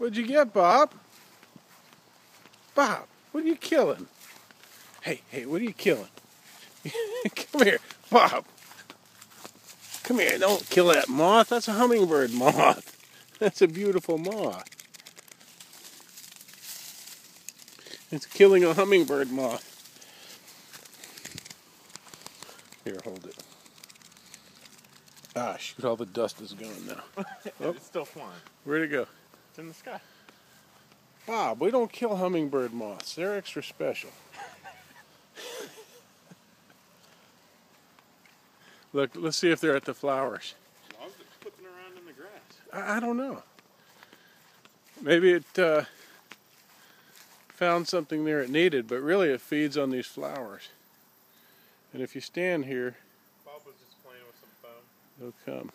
What'd you get, Bob? Bob, what are you killing? Hey, hey, what are you killing? Come here, Bob. Come here, don't kill that moth. That's a hummingbird moth. That's a beautiful moth. It's killing a hummingbird moth. Here, hold it. Ah, shoot, all the dust is gone now. Oh. It's still flying. Where'd it go? It's in the sky. Bob, we don't kill hummingbird moths. They're extra special. Look, let's see if they're at the flowers. Why was it flipping around in the grass? I, I don't know. Maybe it uh, found something there it needed, but really it feeds on these flowers. And if you stand here, Bob was just playing with some foam. they'll come.